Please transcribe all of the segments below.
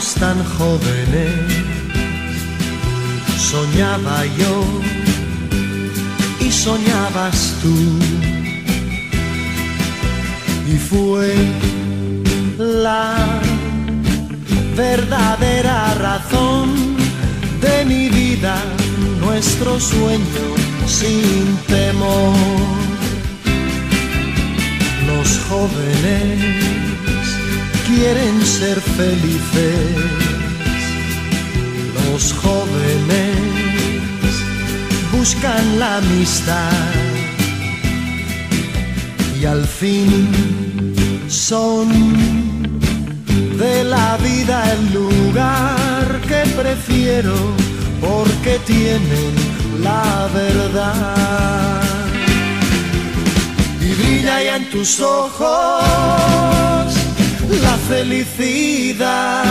tan jóvenes, soñaba yo y soñabas tú. Y fue la verdadera razón de mi vida, nuestro sueño sin temor. Quieren ser felices. Los jóvenes buscan la amistad y al fin son de la vida el lugar que prefiero porque tienen la verdad. Y brilla ya en tus ojos la felicidad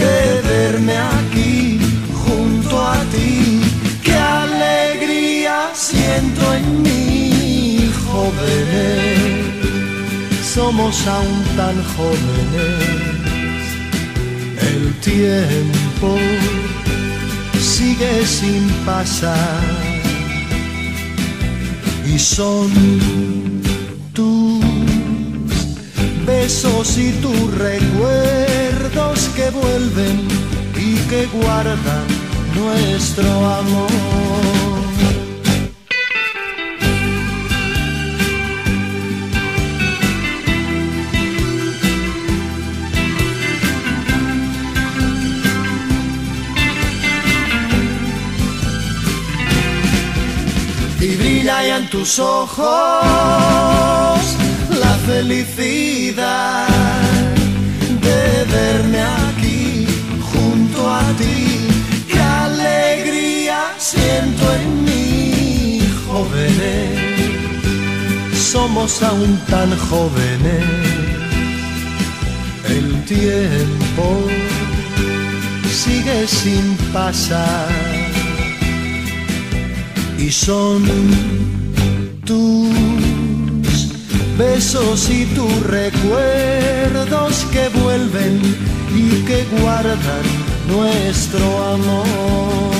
de verme aquí junto a ti. Qué alegría siento en mí, jóvenes. Somos aún tan jóvenes. El tiempo sigue sin pasar y son besos y tus recuerdos que vuelven y que guardan nuestro amor. y brilla ya en tus ojos la felicidad de verme aquí junto a ti. Qué alegría siento en mí, jóvenes. Somos aún tan jóvenes. El tiempo sigue sin pasar y son besos y tus recuerdos que vuelven y que guardan nuestro amor.